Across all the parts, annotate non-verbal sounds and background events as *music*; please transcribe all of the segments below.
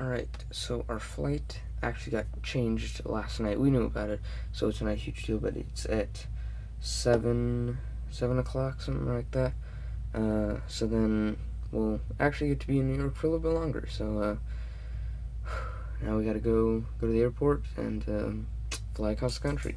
Alright, so our flight actually got changed last night. We knew about it, so it's not a huge deal, but it's at 7, 7 o'clock, something like that. Uh, so then we'll actually get to be in New York for a little bit longer. So uh, *sighs* now we gotta go go to the airport and um, fly across the country.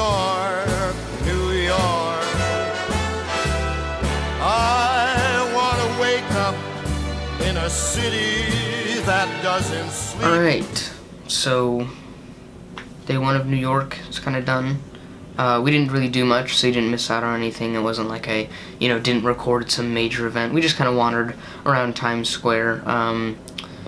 York, New York. I want to wake up in a city that doesn't sleep. Alright, so day one of New York is kind of done. Uh, we didn't really do much, so you didn't miss out on anything. It wasn't like I, you know, didn't record some major event. We just kind of wandered around Times Square. Um,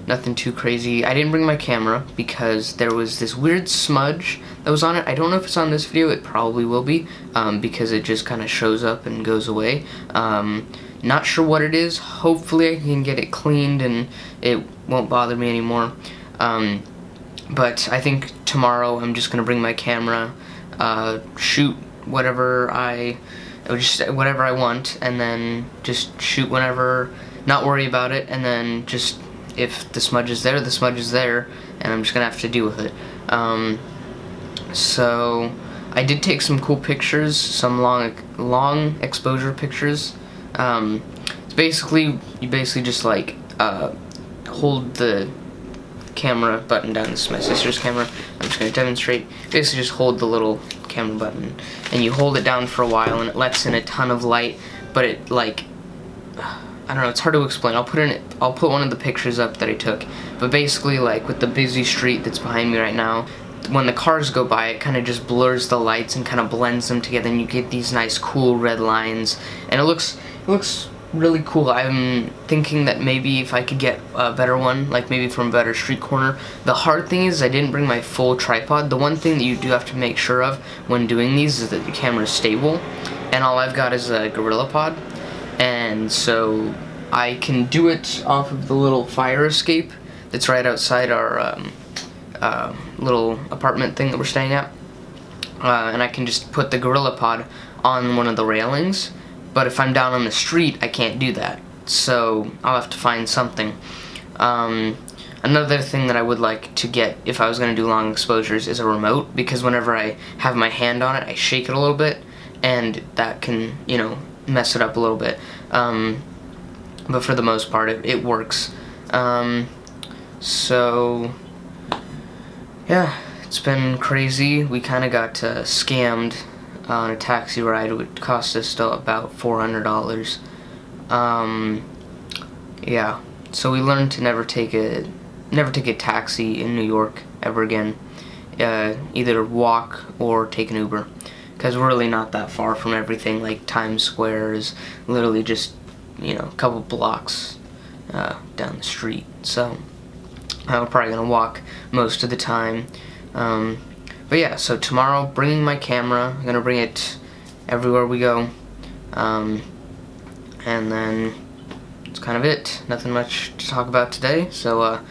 nothing too crazy. I didn't bring my camera because there was this weird smudge that was on it. I don't know if it's on this video. It probably will be um, because it just kind of shows up and goes away. Um, not sure what it is. Hopefully I can get it cleaned and it won't bother me anymore. Um, but I think tomorrow I'm just gonna bring my camera, uh, shoot whatever I, just whatever I want, and then just shoot whenever, not worry about it, and then just if the smudge is there, the smudge is there, and I'm just gonna have to deal with it. Um, so I did take some cool pictures, some long long exposure pictures. Um, it's basically you basically just like uh, hold the camera button down. This is my sister's camera. I'm just gonna demonstrate. Basically, just hold the little camera button, and you hold it down for a while, and it lets in a ton of light. But it like I don't know. It's hard to explain. I'll put in. I'll put one of the pictures up that I took. But basically, like with the busy street that's behind me right now, when the cars go by, it kind of just blurs the lights and kind of blends them together, and you get these nice, cool red lines. And it looks, it looks really cool. I'm thinking that maybe if I could get a better one, like maybe from a better street corner. The hard thing is I didn't bring my full tripod. The one thing that you do have to make sure of when doing these is that the camera is stable. And all I've got is a GorillaPod. And so I can do it off of the little fire escape that's right outside our um, uh, little apartment thing that we're staying at. Uh, and I can just put the GorillaPod on one of the railings but if I'm down on the street, I can't do that. So I'll have to find something. Um, another thing that I would like to get if I was going to do long exposures is a remote because whenever I have my hand on it, I shake it a little bit and that can, you know, mess it up a little bit. Um, but for the most part, it, it works. Um, so, yeah, it's been crazy. We kind of got uh, scammed on a taxi ride would cost us still about $400. Um, yeah, so we learned to never take a never take a taxi in New York ever again. Uh, either walk or take an Uber, because we're really not that far from everything. Like Times Square is literally just you know a couple blocks uh, down the street. So I'm probably gonna walk most of the time. Um, but yeah, so tomorrow, bringing my camera. I'm going to bring it everywhere we go. Um, and then, that's kind of it. Nothing much to talk about today. So, uh,